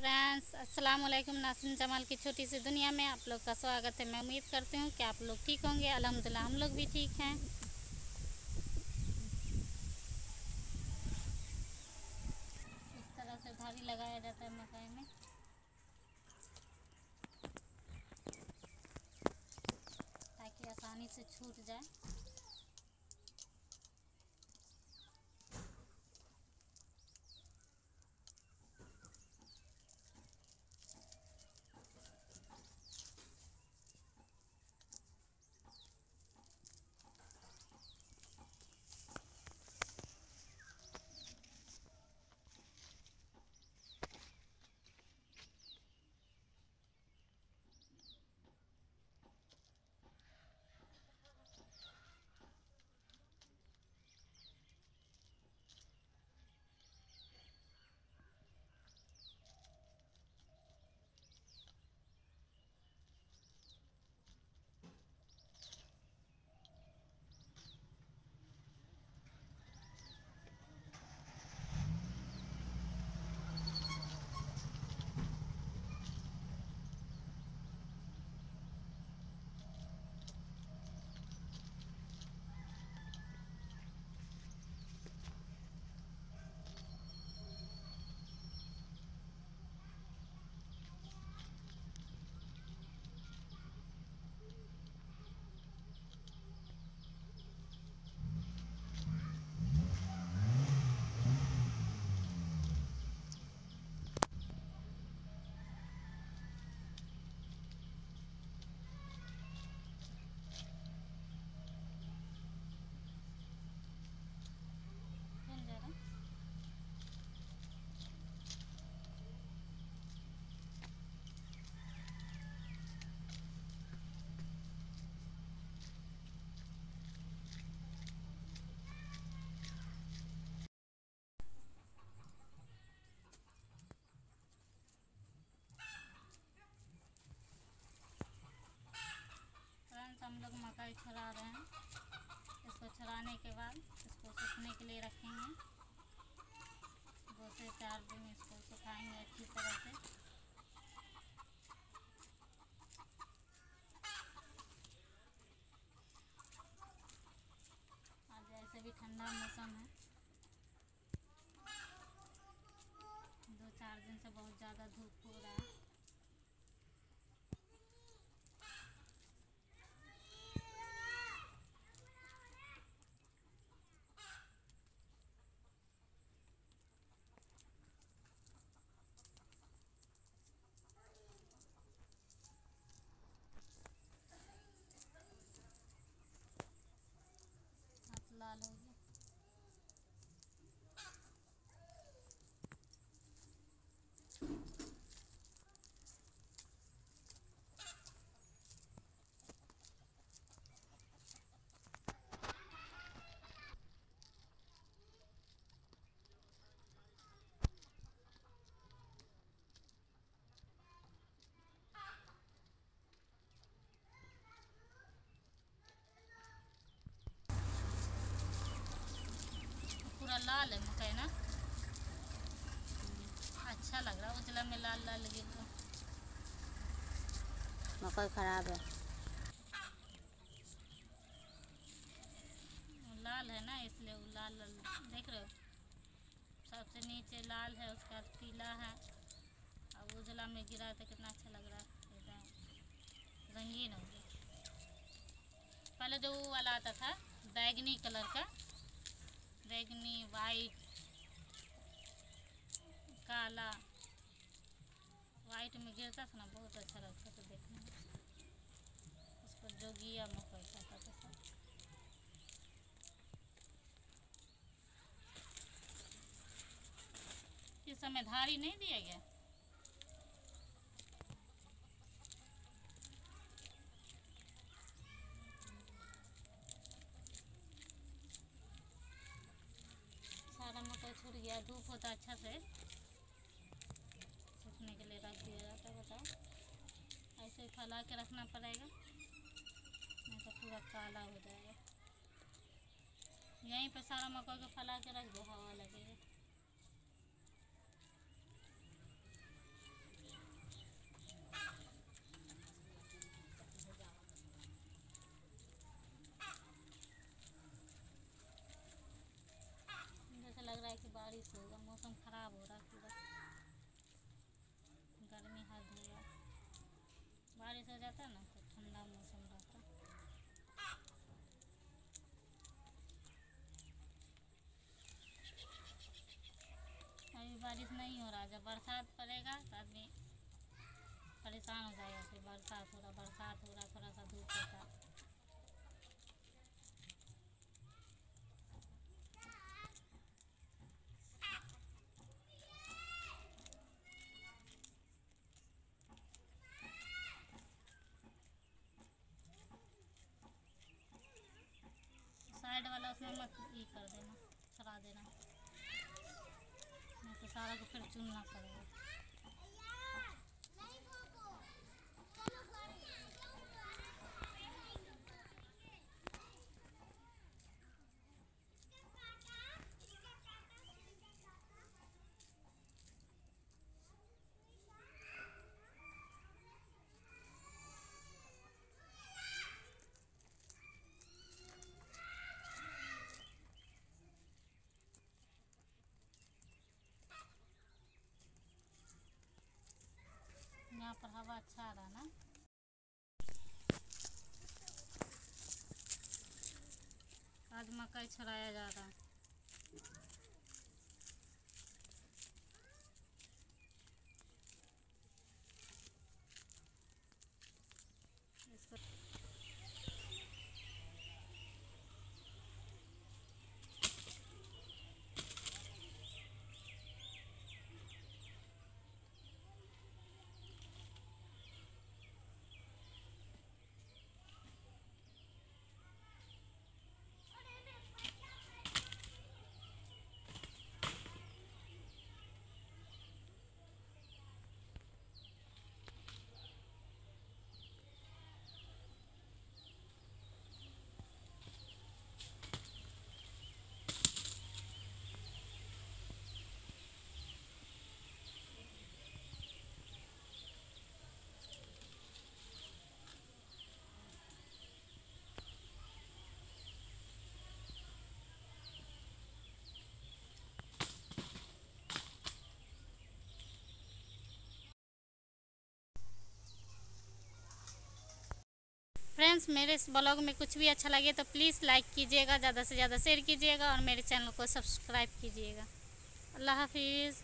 Friends अस्सलाम वालेकुम। नासिन जमाल की छोटी सी दुनिया में आप लोग का स्वागत है। मैं उम्मीद करती हूँ कि आप लोग ठीक होंगे। अलहमदिल्ला हम लोग भी ठीक हैं। इस तरह से धारी लगाया जाता है मकई में। ताकि आसानी से छूट जाए। लोग मकई रहे हैं। इसको छुड़ाने के बाद इसको सूखने के लिए रखेंगे। दो से चार दिन इसको सुखाएँगे अच्छी तरह से आज ऐसे भी ठंडा मौसम है दो चार दिन से बहुत ज़्यादा धूप हो रहा है लाल हो गया पूरा लाल है मकई ना? अच्छा लग रहा है उजला में लाल लाल लगे तो। मकई खराब है। लाल है ना इसलिए वो लाल लाल देख रहे हो? सबसे नीचे लाल है उसका पीला है। और उजला में गिरा तो कितना अच्छा लग रहा है। एकदम रंगीन हो गया। पहले जो वो वाला आता था बैगनी कलर का बैगनी वाइट काला। वाइट में गिरता था ना, बहुत अच्छा लगता था देखने में। उसको जोगिया मकई कहता था इस समय धारी नहीं दिया गया सारा गया धूप होता अच्छा से। सूखने के लिए रख दिया जाता बताओ। ऐसे फैला के रखना पड़ेगा, नहीं तो पूरा काला हो जाएगा। यहीं पे सारा मकई को फैला के रख दो, हवा लगेगा। नहीं हो रहा। जब बरसात पड़ेगा तो आदमी परेशान हो जाएगा फिर बरसात हो रहा, बरसात हो रहा थोड़ा सा धूप होता साइड वाला उसमें मत ये कर देना चला देना। सारा को फिर चुनना पड़ेगा यहाँ पर हवा अच्छा आ रहा ना। आज मकई छड़ाया जा रहा। फ्रेंड्स, मेरे इस ब्लॉग में कुछ भी अच्छा लगे तो प्लीज़ लाइक कीजिएगा, ज़्यादा से ज़्यादा शेयर कीजिएगा और मेरे चैनल को सब्सक्राइब कीजिएगा। अल्लाह हाफिज़।